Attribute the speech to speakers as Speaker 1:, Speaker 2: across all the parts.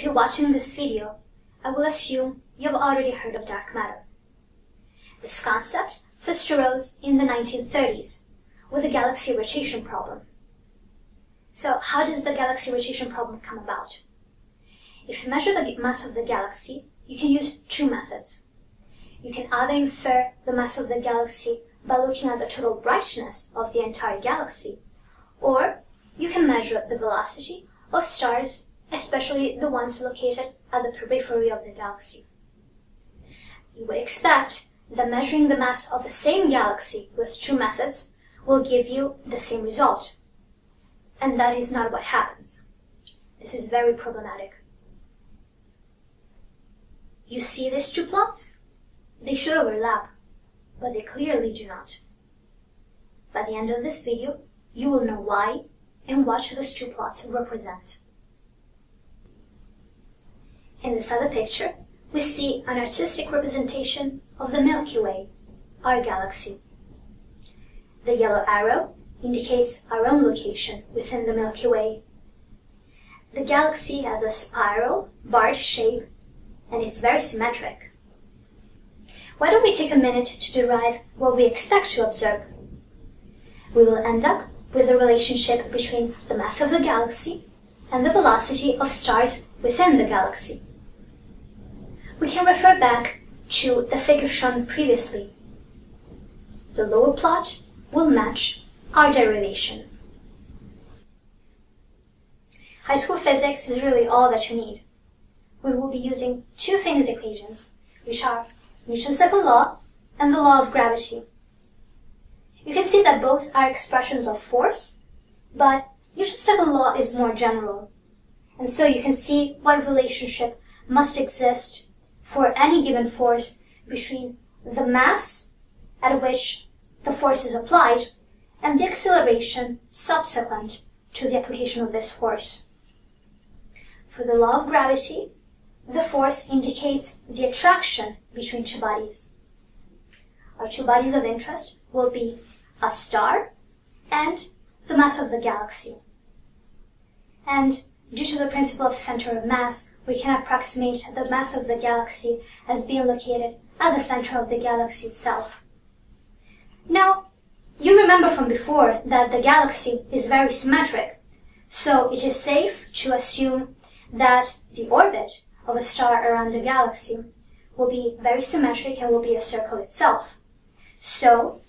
Speaker 1: If you're watching this video, I will assume you've already heard of dark matter. This concept first arose in the 1930s with the galaxy rotation problem. So how does the galaxy rotation problem come about? If you measure the mass of the galaxy, you can use two methods. You can either infer the mass of the galaxy by looking at the total brightness of the entire galaxy, or you can measure the velocity of stars, especially the ones located at the periphery of the galaxy. You would expect that measuring the mass of the same galaxy with two methods will give you the same result. And that is not what happens. This is very problematic. You see these two plots? They should overlap, but they clearly do not. By the end of this video, you will know why and what those two plots represent. In this other picture, we see an artistic representation of the Milky Way, our galaxy. The yellow arrow indicates our own location within the Milky Way. The galaxy has a spiral, barred shape, and it's very symmetric. Why don't we take a minute to derive what we expect to observe? We will end up with the relationship between the mass of the galaxy and the velocity of stars within the galaxy. We can refer back to the figure shown previously. The lower plot will match our derivation. High school physics is really all that you need. We will be using two famous equations, which are Newton's second law and the law of gravity. You can see that both are expressions of force, but Newton's second law is more general. And so you can see what relationship must exist for any given force between the mass at which the force is applied and the acceleration subsequent to the application of this force. For the law of gravity, the force indicates the attraction between two bodies. Our two bodies of interest will be a star and the mass of the galaxy. And due to the principle of center of mass, we can approximate the mass of the galaxy as being located at the center of the galaxy itself. Now, you remember from before that the galaxy is very symmetric, so it is safe to assume that the orbit of a star around a galaxy will be very symmetric and will be a circle itself. So,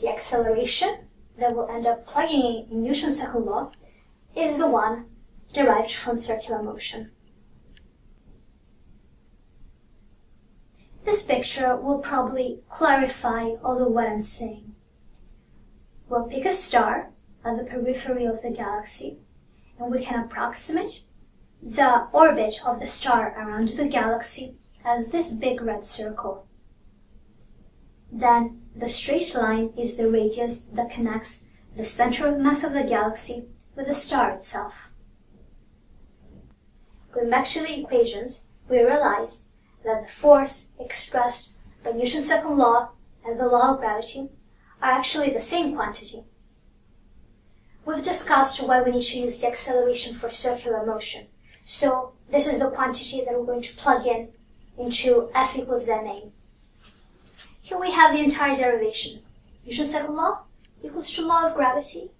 Speaker 1: the acceleration that will end up plugging in Newton's second law is the one derived from circular motion. This picture will probably clarify all of what I'm saying. We'll pick a star at the periphery of the galaxy and we can approximate the orbit of the star around the galaxy as this big red circle. Then the straight line is the radius that connects the center of mass of the galaxy with the star itself. Going back to the equations, we realize that the force expressed by Newton's second law and the law of gravity are actually the same quantity. We've discussed why we need to use the acceleration for circular motion. So this is the quantity that we're going to plug in into F equals ma. Here we have the entire derivation. Newton's second law equals to law of gravity,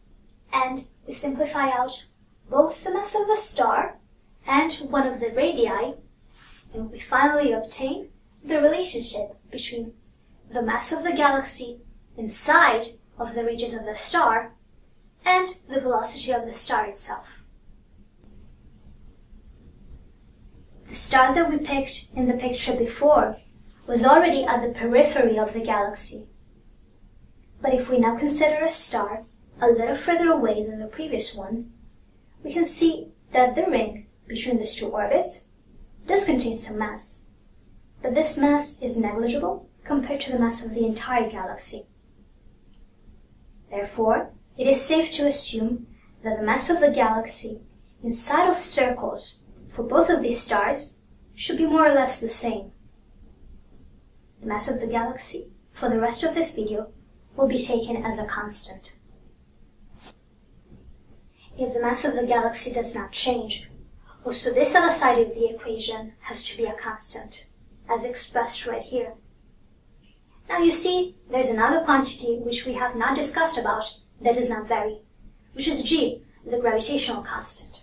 Speaker 1: and we simplify out both the mass of the star and one of the radii, and we finally obtain the relationship between the mass of the galaxy inside of the regions of the star and the velocity of the star itself. The star that we picked in the picture before was already at the periphery of the galaxy. But if we now consider a star a little further away than the previous one, we can see that the ring between these two orbits does contain some mass. But this mass is negligible compared to the mass of the entire galaxy. Therefore, it is safe to assume that the mass of the galaxy inside of circles for both of these stars should be more or less the same. The mass of the galaxy for the rest of this video will be taken as a constant. If the mass of the galaxy does not change, Also, this other side of the equation has to be a constant, as expressed right here. Now you see, there's another quantity which we have not discussed about that does not vary, which is g, the gravitational constant.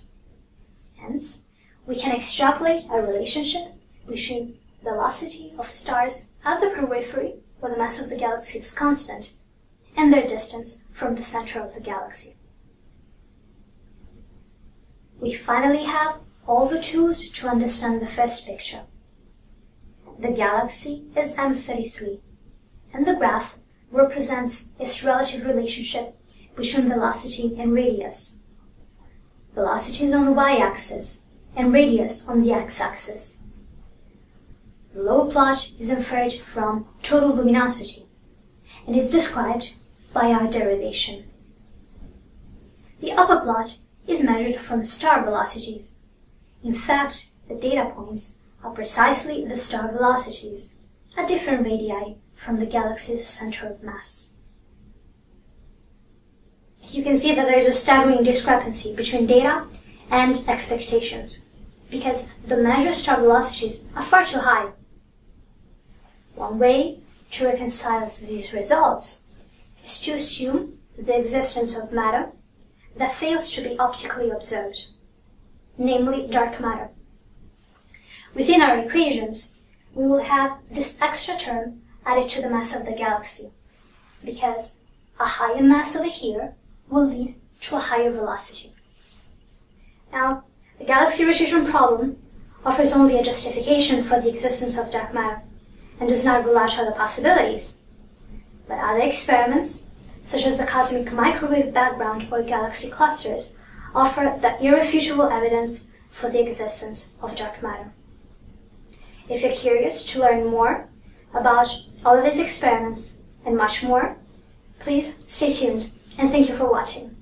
Speaker 1: Hence, we can extrapolate a relationship between the velocity of stars at the periphery, where the mass of the galaxy is constant, and their distance from the center of the galaxy. We finally have all the tools to understand the first picture. The galaxy is M33, and the graph represents its relative relationship between velocity and radius. Velocity is on the y-axis, and radius on the x-axis. The lower plot is inferred from total luminosity and is described by our derivation. The upper plot is measured from star velocities. In fact, the data points are precisely the star velocities at different radii from the galaxy's center of mass. You can see that there is a staggering discrepancy between data and expectations because the measured star velocities are far too high. One way to reconcile these results is to assume the existence of matter that fails to be optically observed, namely dark matter. Within our equations, we will have this extra term added to the mass of the galaxy, because a higher mass over here will lead to a higher velocity. Now, the galaxy rotation problem offers only a justification for the existence of dark matter and does not rule out other possibilities. But other experiments, such as the cosmic microwave background or galaxy clusters, offer the irrefutable evidence for the existence of dark matter. If you're curious to learn more about all of these experiments and much more, please stay tuned and thank you for watching.